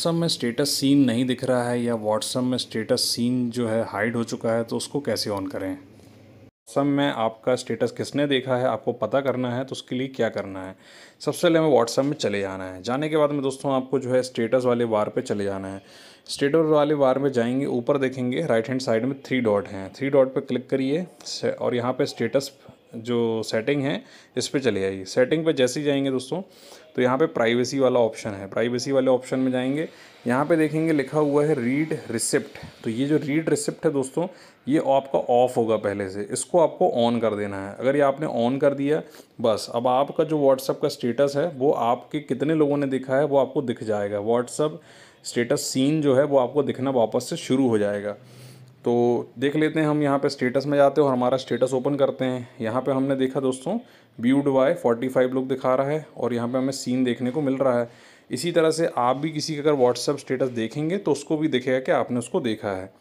WhatsApp में status scene नहीं दिख रहा है या व्हाट्सअप में स्टेटस सीन जो है हाइड हो चुका है तो उसको कैसे ऑन करें? व्हाट्सअप में आपका स्टेटस किसने देखा है, आपको पता करना है तो उसके लिए क्या करना है? सबसे पहले हमें व्हाट्सअप में चले जाना है। जाने के बाद में दोस्तों आपको जो है स्टेटस वाले बार पे चले जाना है। स्टेटस वाले बार में जाएँगे, ऊपर देखेंगे राइट हैंड साइड में थ्री डॉट हैं। थ्री डॉट पे क्लिक करिए, और यहाँ पे स्टेटस जो सेटिंग है, इस पर चले आइए। सेटिंग पर जैसे ही जाएँगे दोस्तों तो यहाँ पे प्राइवेसी वाला ऑप्शन है। प्राइवेसी वाले ऑप्शन में जाएँगे, यहाँ पे देखेंगे लिखा हुआ है रीड रिसिप्ट तो ये जो रीड रिसिप्ट है दोस्तों, ये आपका ऑफ़ होगा पहले से। इसको आपको ऑन कर देना है। अगर ये आपने ऑन कर दिया, बस। अब आपका जो व्हाट्सअप का स्टेटस है, वो आपके कितने लोगों ने दिखा है, वो आपको दिख जाएगा। व्हाट्सअप स्टेटस सीन जो है, वो आपको दिखना वापस से शुरू हो जाएगा। तो देख लेते हैं हम यहाँ पे स्टेटस में जाते हैं और हमारा स्टेटस ओपन करते हैं। यहाँ पे हमने देखा दोस्तों व्यूड फोर्टी फाइव लोग दिखा रहा है और यहाँ पे हमें सीन देखने को मिल रहा है। इसी तरह से आप भी किसी का अगर व्हाट्सअप स्टेटस देखेंगे तो उसको भी देखेगा कि आपने उसको देखा है।